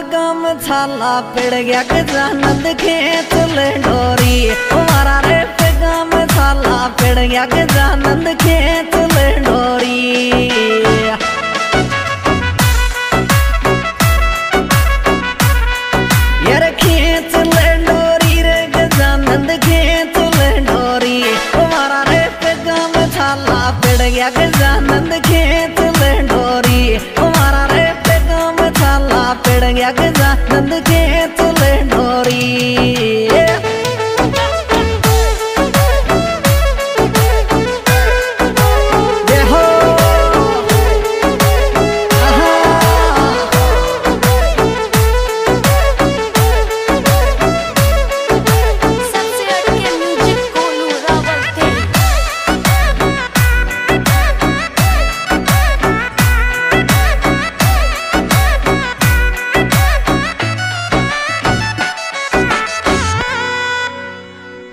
पैगाम छाला पिड़ गया गजानंद खेत ले डोरी। मारा रे गम छाला पिड़ गया गजानंद खेत ले डोरी।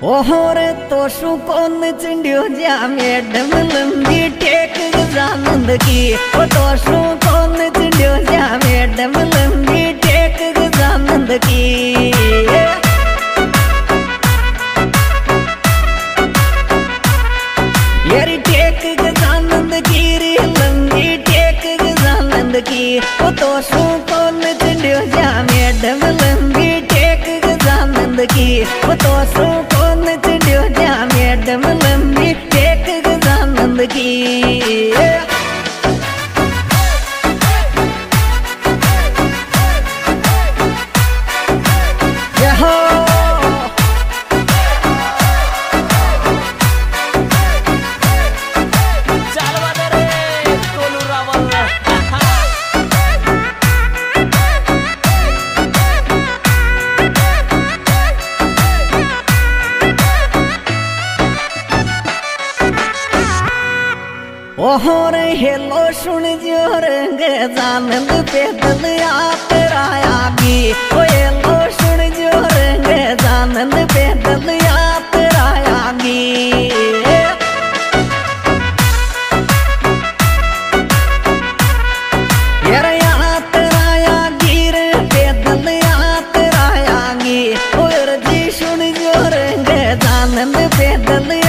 ओहोरे तो शु कौन चिंडियो जा मैडम लंबी टेक गजानंद की ओ तो शु कौन चिंडियो जा मैडम लंबी टेक गजानंद की यारी टेक गजानंद की रे लंबी टेक गजानंद की ओ तो शु कौन चिंडियो जा मैडम लंबी टेक गजानंद की ओ तो हेलो सुन जो रंग जानंद पैदल यात्रा आगी ओ हेलो सुन जो रंग जानंद पैदल यात्रा आगी यार यात्रा आगी रे पैदल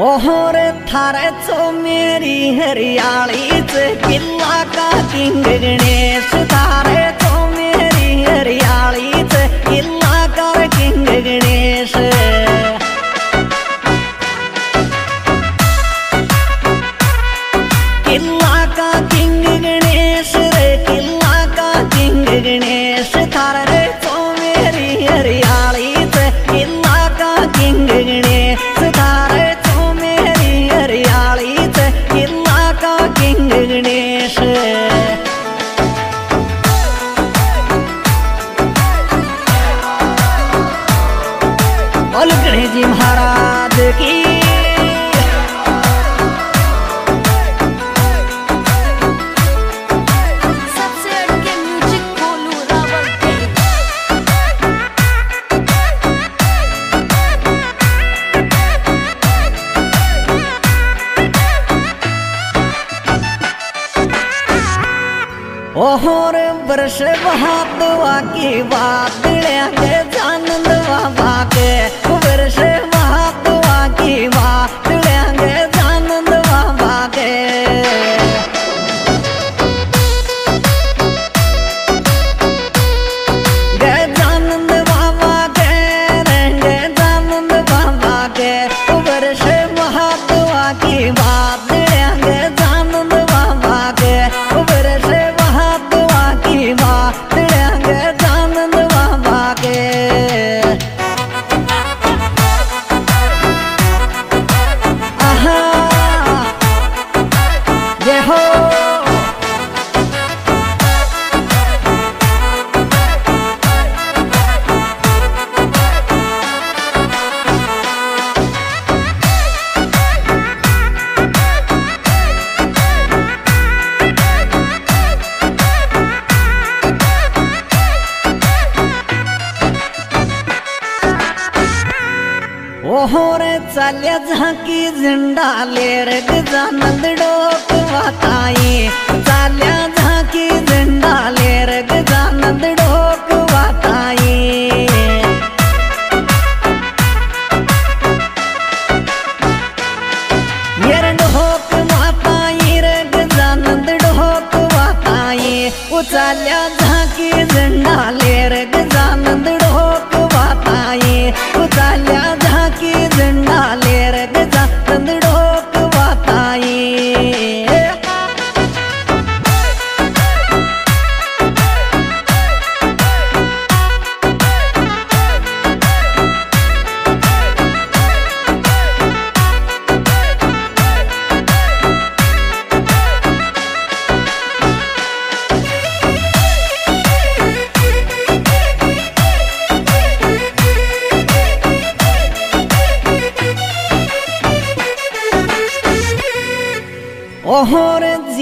ओहोर थारे चो मेरी हरियाली से किला का किंग गणेश थारे चो मेरी हरियाली हम अकेवा झाले झाकी झंडा लेर गजानंद डोकवाताई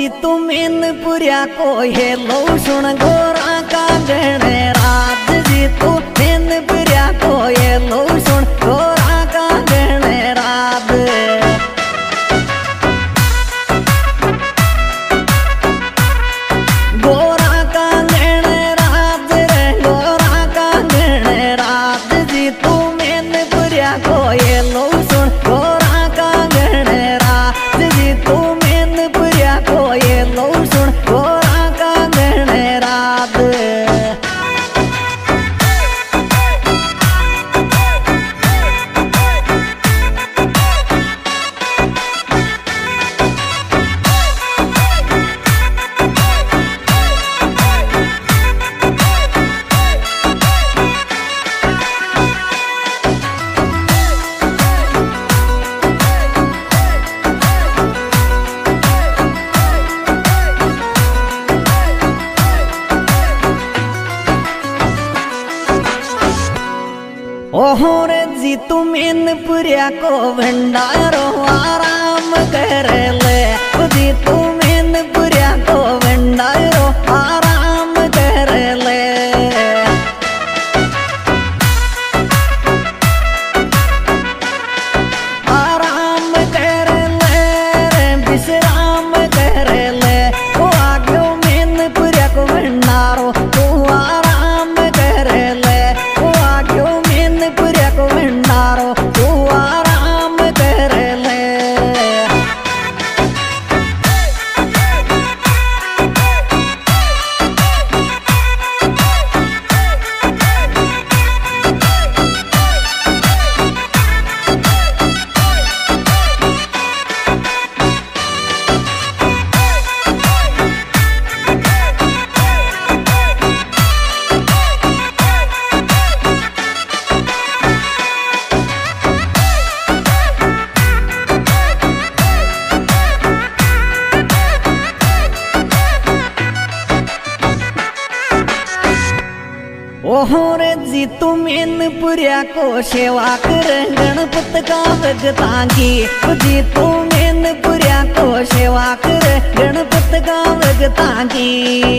जी तुम इन पुरिया को हेलो सुन गोरा का जन जी तुम इन पुरिया को भंडारो आराम कर ले। जी तुम जी तुम इन पुरिया को सेवा कर। गणपत का भगता की जी, तुम इन पुरिया को सेवा कर। गणपत का भगता की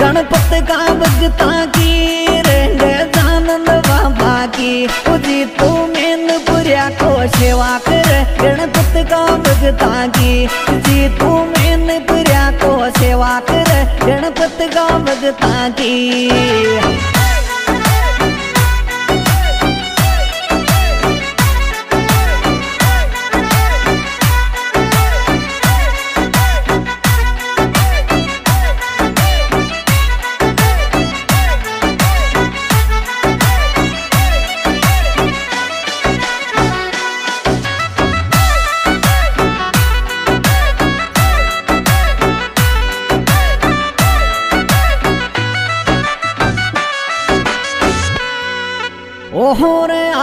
गणपत का भगता की रंग दानंद बाबा की उजी तू मेन पुरिया को सेवा कर। गणपत का भगता की जी तू सेवा गणपत का भगता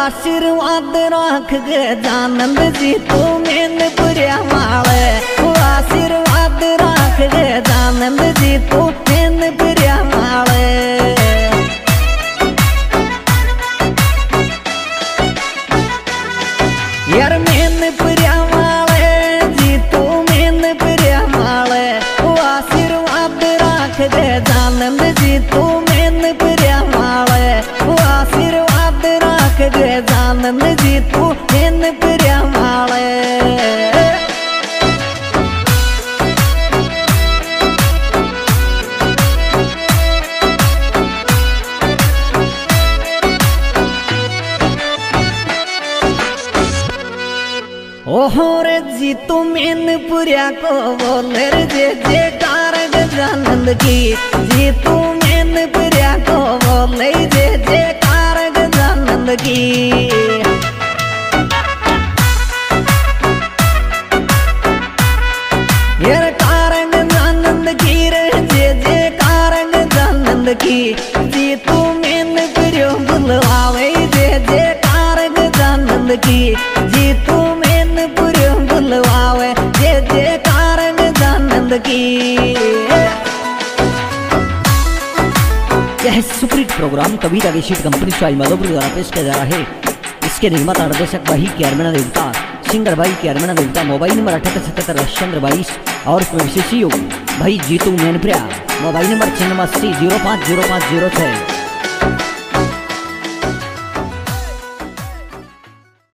आशीर्वाद राख गे जानंद जी, तू मैन पुरिया ओ आशीर्वाद राख गे जानंद जी, तू पुरिया माले ओहो रे जी तू मैन पुरिया को बोले जे जे कारग जानंद की जी तू मैन पुरिया को बोले जे जे कारग जानंद की यह सुपरहिट प्रोग्राम कविता की शीट कंपनी स्वाई माधोपुर द्वारा पेश किया जा रहा है। इसके निर्माता निर्देशक भाई के अरमना देवता, सिंगर भाई के अरमना देवता, मोबाइल नंबर अठहत्तर सतहत्तर चंद्र बाईस और उसमें विशेष भाई जीतू मैनप्रिया, मोबाइल नंबर छियानवे अस्सी ज़ीरो पाँच ज़ीरो पाँच ज़ीरो छः।